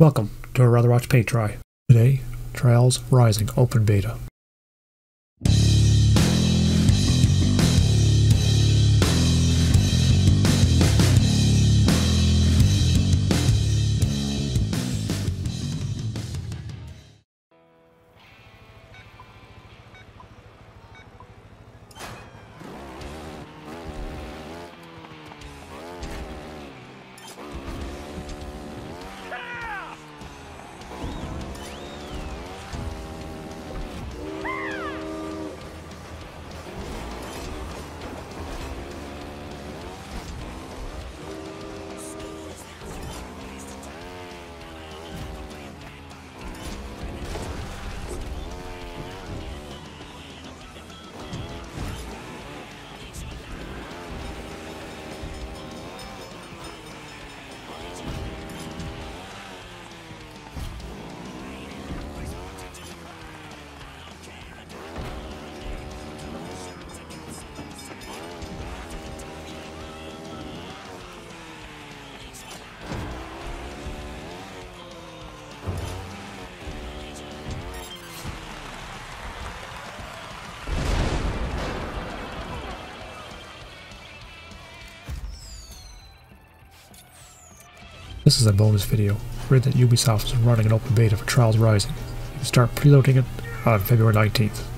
Welcome to I'd Rather Watch Paint Dry. Today, Trials Rising Open Beta. This is a bonus video. Read that Ubisoft is running an open beta for Trials Rising. You can start preloading it on February 19th.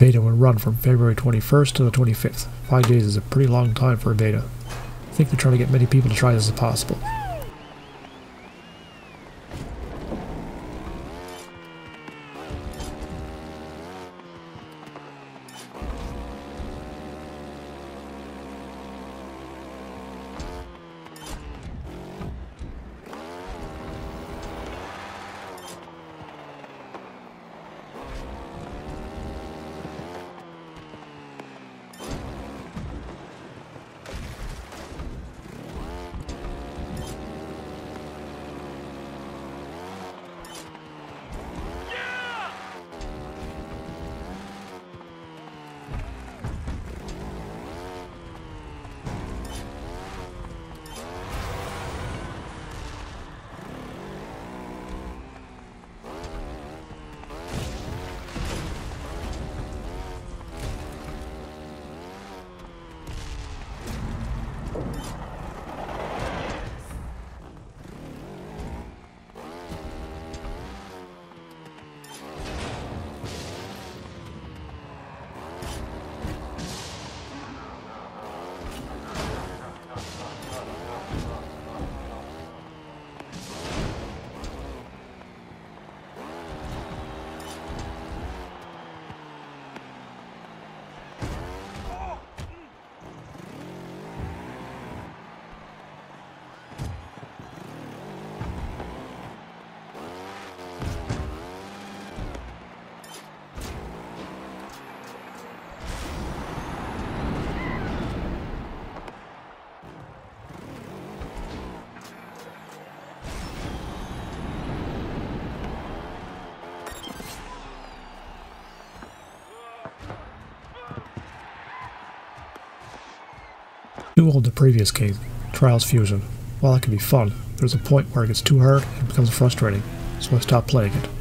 Beta will run from February 21st to the 25th. Five days is a pretty long time for a beta. I think they're trying to get many people to try this as possible. Too old the previous game, Trials Fusion. While it can be fun, there's a point where it gets too hard and becomes frustrating, so I stopped playing it.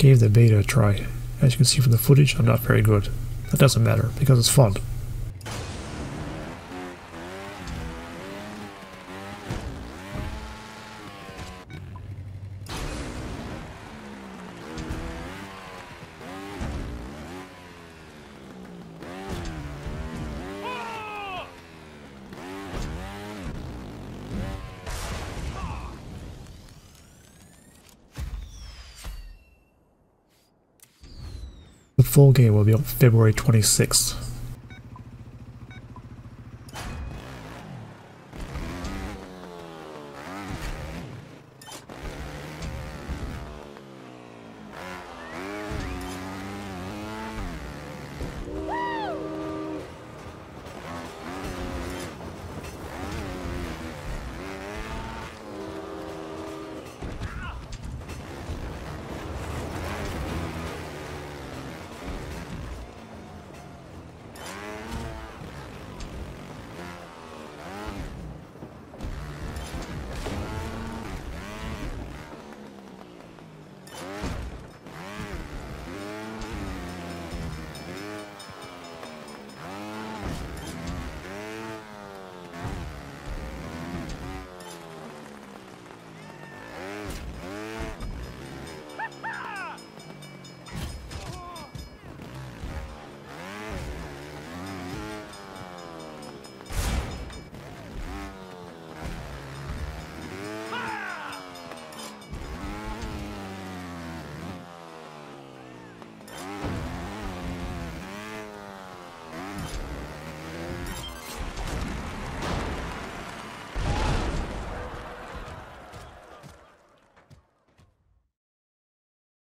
Gave the beta a try. As you can see from the footage, I'm not very good. That doesn't matter, because it's fun. The full game will be on February 26th.